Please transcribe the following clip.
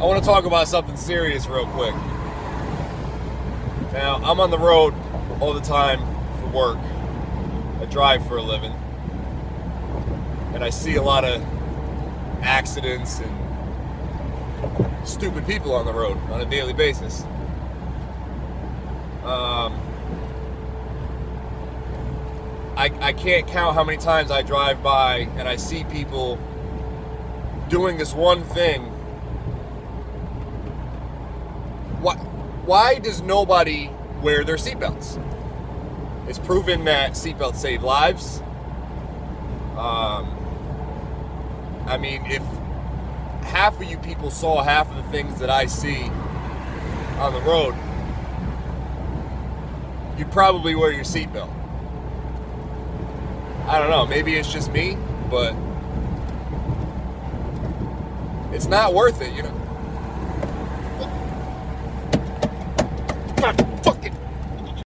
I want to talk about something serious real quick. Now, I'm on the road all the time for work. I drive for a living. And I see a lot of accidents and stupid people on the road on a daily basis. Um, I, I can't count how many times I drive by and I see people doing this one thing. Why, why does nobody wear their seatbelts? It's proven that seatbelts save lives. Um, I mean, if half of you people saw half of the things that I see on the road, you'd probably wear your seatbelt. I don't know, maybe it's just me, but it's not worth it, you know. Fuck.